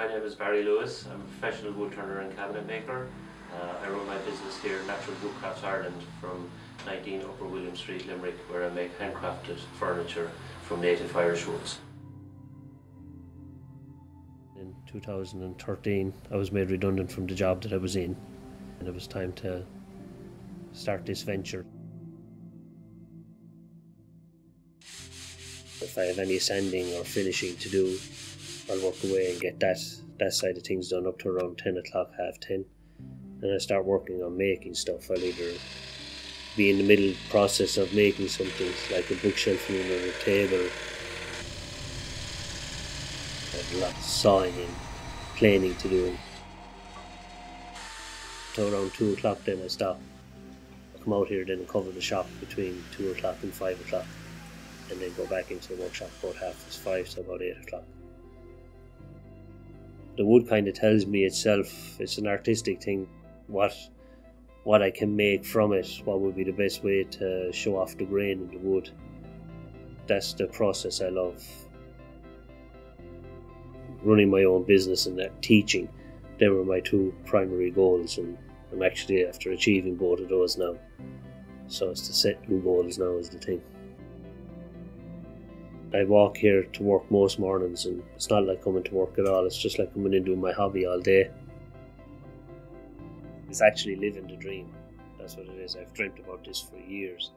My name is Barry Lewis. I'm a professional wood turner and cabinet maker. Uh, I run my business here, Natural Woodcrafts Ireland, from 19 Upper William Street, Limerick, where I make handcrafted furniture from native Irish woods. In 2013, I was made redundant from the job that I was in, and it was time to start this venture. If I have any sanding or finishing to do, I'll work away and get that, that side of things done up to around 10 o'clock, half 10. And I start working on making stuff. I'll either be in the middle process of making something like a bookshelf unit or a table. I a lot of sawing and planing to do. So around 2 o'clock then I stop. I come out here then cover the shop between 2 o'clock and 5 o'clock and then go back into the workshop about half past 5 to about 8 o'clock the wood kind of tells me itself it's an artistic thing. What what I can make from it what would be the best way to show off the grain in the wood? That's the process I love. Running my own business and that teaching they were my two primary goals and I'm actually after achieving both of those now. So it's to set new goals now is the thing I walk here to work most mornings, and it's not like coming to work at all. It's just like coming in doing my hobby all day. It's actually living the dream. That's what it is. I've dreamt about this for years.